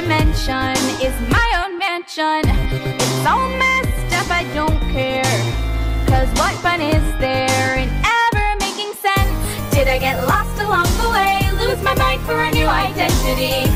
dimension is my own mansion. It's all messed up, I don't care. Cause what fun is there in ever making sense? Did I get lost along the way? Lose my mind for a new identity?